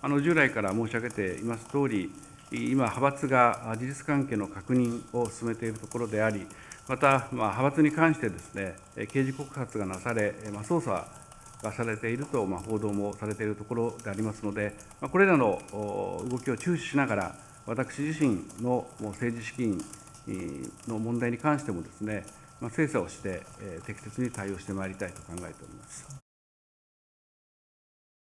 あの従来から申し上げていますとおり、今、派閥が事実関係の確認を進めているところであり、また、まあ派閥に関してですね、刑事告発がなされ、まあ捜査がされているとまあ報道もされているところでありますので、まあこれらの動きを注視しながら、私自身の政治資金の問題に関してもですね、まあ精査をして、適切に対応してまいりたいと考えております。